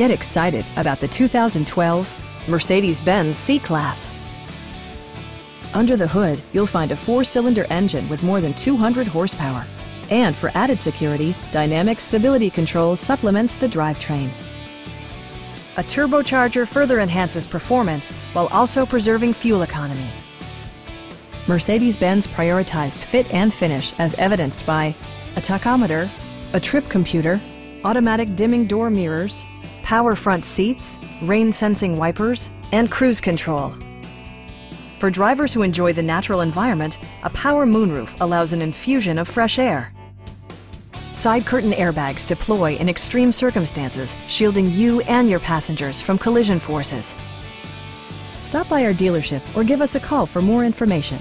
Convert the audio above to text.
Get excited about the 2012 Mercedes-Benz C-Class. Under the hood, you'll find a four-cylinder engine with more than 200 horsepower. And for added security, Dynamic Stability Control supplements the drivetrain. A turbocharger further enhances performance while also preserving fuel economy. Mercedes-Benz prioritized fit and finish as evidenced by a tachometer, a trip computer, automatic dimming door mirrors, power front seats, rain sensing wipers, and cruise control. For drivers who enjoy the natural environment, a power moonroof allows an infusion of fresh air. Side curtain airbags deploy in extreme circumstances, shielding you and your passengers from collision forces. Stop by our dealership or give us a call for more information.